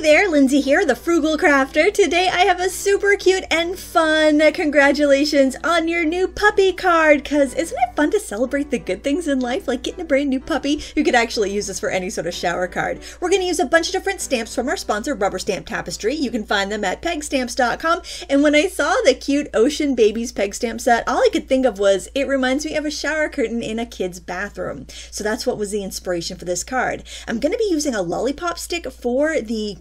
there, Lindsay here, the Frugal Crafter. Today I have a super cute and fun uh, congratulations on your new puppy card, because isn't it fun to celebrate the good things in life, like getting a brand new puppy? You could actually use this for any sort of shower card. We're going to use a bunch of different stamps from our sponsor, Rubber Stamp Tapestry. You can find them at pegstamps.com, and when I saw the cute Ocean Babies peg stamp set, all I could think of was, it reminds me of a shower curtain in a kid's bathroom. So that's what was the inspiration for this card. I'm going to be using a lollipop stick for the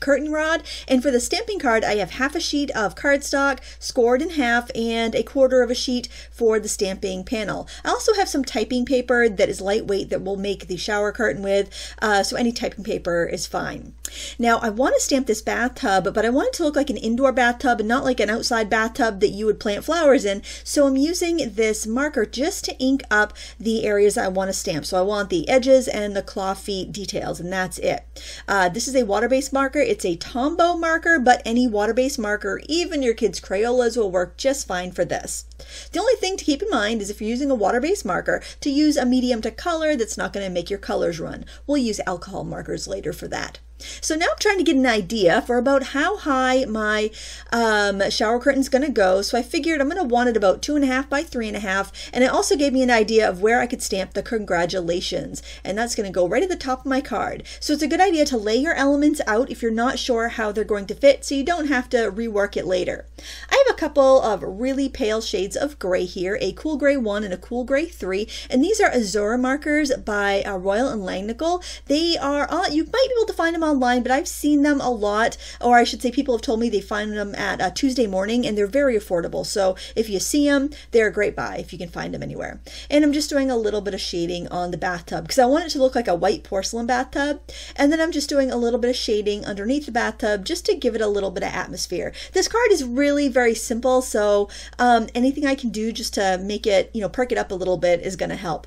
curtain rod. And for the stamping card, I have half a sheet of cardstock scored in half and a quarter of a sheet for the stamping panel. I also have some typing paper that is lightweight that we'll make the shower curtain with, uh, so any typing paper is fine. Now I want to stamp this bathtub, but I want it to look like an indoor bathtub and not like an outside bathtub that you would plant flowers in. So I'm using this marker just to ink up the areas I want to stamp. So I want the edges and the claw feet details, and that's it. Uh, this is a water-based marker. It's a Tombow marker, but any water-based marker, even your kids' Crayolas will work just fine for this. The only thing to keep in mind is if you're using a water-based marker, to use a medium to color that's not going to make your colors run. We'll use alcohol markers later for that. So now I'm trying to get an idea for about how high my um, shower curtain's going to go. So I figured I'm going to want it about two and a half by three and a half. And it also gave me an idea of where I could stamp the congratulations. And that's going to go right at the top of my card. So it's a good idea to lay your elements out if you're not sure how they're going to fit so you don't have to rework it later. I have a couple of really pale shades of gray here, a cool gray 1 and a cool gray 3. And these are Azura markers by uh, Royal and Langnickel. They are, uh, you might be able to find them online, but I've seen them a lot, or I should say people have told me they find them at uh, Tuesday morning and they're very affordable. So if you see them, they're a great buy if you can find them anywhere. And I'm just doing a little bit of shading on the bathtub because I want it to look like a white porcelain bathtub. And then I'm just doing a little bit of shading underneath the bathtub just to give it a little bit of atmosphere. This card is really very simple, so um, anything I can do just to make it, you know, perk it up a little bit is going to help.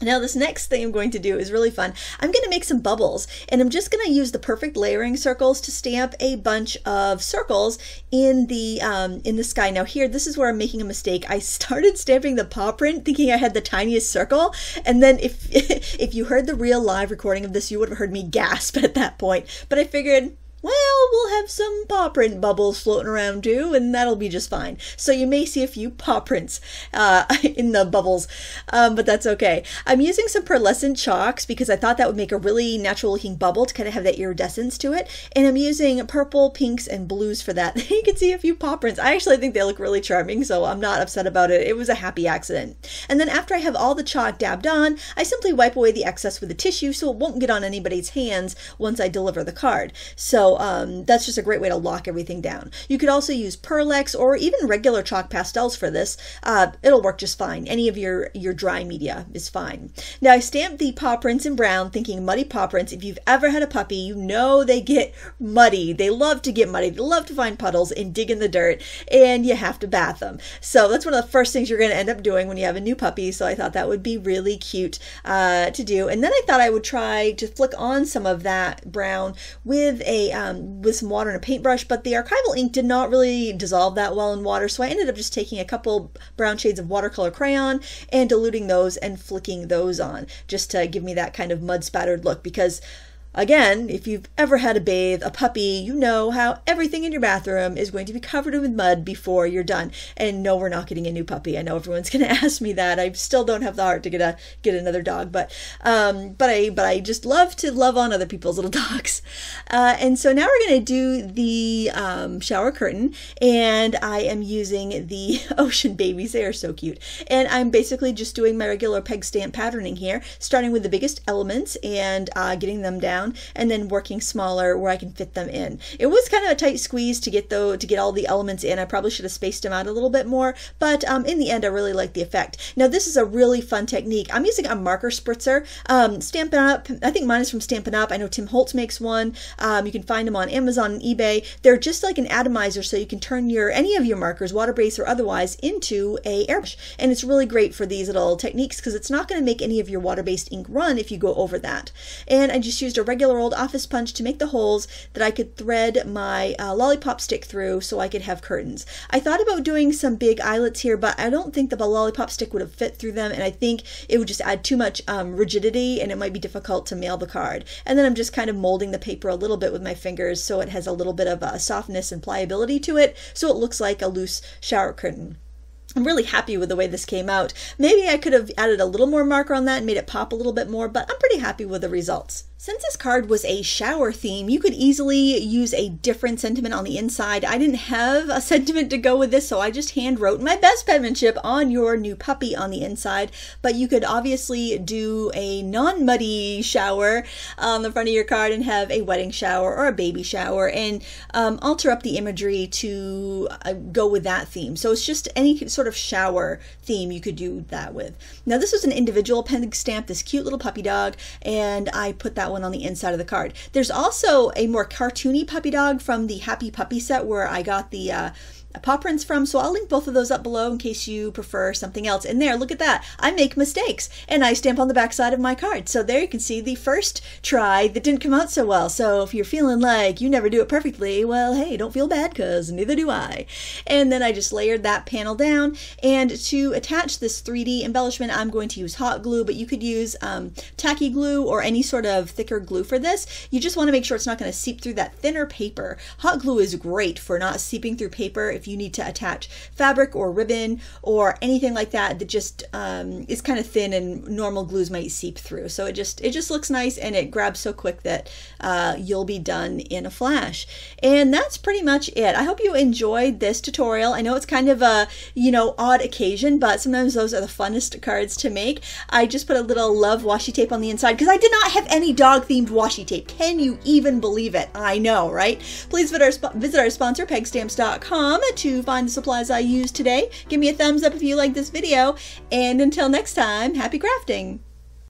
Now this next thing I'm going to do is really fun. I'm going to make some bubbles and I'm just going to use the perfect layering circles to stamp a bunch of circles in the um, in the sky. Now here, this is where I'm making a mistake. I started stamping the paw print thinking I had the tiniest circle and then if if you heard the real live recording of this, you would have heard me gasp at that point. But I figured well, we'll have some paw print bubbles floating around too, and that'll be just fine. So you may see a few paw prints uh, in the bubbles, um, but that's okay. I'm using some pearlescent chalks because I thought that would make a really natural looking bubble to kind of have that iridescence to it. And I'm using purple, pinks, and blues for that. you can see a few paw prints. I actually think they look really charming, so I'm not upset about it. It was a happy accident. And then after I have all the chalk dabbed on, I simply wipe away the excess with a tissue so it won't get on anybody's hands once I deliver the card. So um, that's just a great way to lock everything down. You could also use Pearlex or even regular chalk pastels for this. Uh, it'll work just fine. Any of your, your dry media is fine. Now I stamped the paw prints in brown thinking muddy paw prints. If you've ever had a puppy, you know they get muddy. They love to get muddy. They love to find puddles and dig in the dirt and you have to bath them. So that's one of the first things you're going to end up doing when you have a new puppy. So I thought that would be really cute uh, to do. And then I thought I would try to flick on some of that brown with a um, with some water and a paintbrush, but the archival ink did not really dissolve that well in water, so I ended up just taking a couple brown shades of watercolor crayon and diluting those and flicking those on just to give me that kind of mud spattered look because Again, if you've ever had to bathe a puppy, you know how everything in your bathroom is going to be covered with mud before you're done. And no, we're not getting a new puppy. I know everyone's going to ask me that. I still don't have the heart to get a get another dog, but um, but I but I just love to love on other people's little dogs. Uh, and so now we're going to do the um, shower curtain, and I am using the ocean babies. They are so cute, and I'm basically just doing my regular peg stamp patterning here, starting with the biggest elements and uh, getting them down and then working smaller where I can fit them in. It was kind of a tight squeeze to get though to get all the elements in. I probably should have spaced them out a little bit more, but um, in the end, I really like the effect. Now this is a really fun technique. I'm using a marker spritzer, um, Stampin' Up. I think mine is from Stampin' Up. I know Tim Holtz makes one. Um, you can find them on Amazon and eBay. They're just like an atomizer, so you can turn your any of your markers, water based or otherwise, into a airbrush, and it's really great for these little techniques because it's not going to make any of your water based ink run if you go over that. And I just used a regular old office punch to make the holes that I could thread my uh, lollipop stick through so I could have curtains. I thought about doing some big eyelets here, but I don't think the lollipop stick would have fit through them, and I think it would just add too much um, rigidity and it might be difficult to mail the card. And then I'm just kind of molding the paper a little bit with my fingers so it has a little bit of uh, softness and pliability to it, so it looks like a loose shower curtain. I'm really happy with the way this came out. Maybe I could have added a little more marker on that and made it pop a little bit more, but I'm pretty happy with the results. Since this card was a shower theme, you could easily use a different sentiment on the inside. I didn't have a sentiment to go with this, so I just hand wrote my best penmanship on your new puppy on the inside. But you could obviously do a non-muddy shower on the front of your card and have a wedding shower or a baby shower and um, alter up the imagery to uh, go with that theme. So it's just any sort of shower theme you could do that with. Now this was an individual peg stamp, this cute little puppy dog, and I put that that one on the inside of the card. There's also a more cartoony puppy dog from the Happy Puppy set where I got the uh, paw prints from. So I'll link both of those up below in case you prefer something else. And there, look at that. I make mistakes and I stamp on the back side of my card. So there you can see the first try that didn't come out so well. So if you're feeling like you never do it perfectly, well, hey, don't feel bad because neither do I. And then I just layered that panel down. And to attach this 3D embellishment, I'm going to use hot glue, but you could use um, tacky glue or any sort of thicker glue for this. You just want to make sure it's not going to seep through that thinner paper. Hot glue is great for not seeping through paper if you need to attach fabric or ribbon or anything like that that just um, is kind of thin and normal glues might seep through. So it just it just looks nice and it grabs so quick that uh, you'll be done in a flash. And that's pretty much it. I hope you enjoyed this tutorial. I know it's kind of a you know odd occasion, but sometimes those are the funnest cards to make. I just put a little love washi tape on the inside because I did not have any dog themed washi tape. Can you even believe it? I know, right? Please visit our, visit our sponsor pegstamps.com to find the supplies I used today. Give me a thumbs up if you like this video, and until next time, happy crafting!